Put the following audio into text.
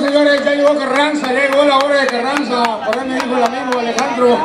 Señores, ya llegó Carranza, ya llegó la hora de Carranza. Por ahí me dijo el amigo Alejandro.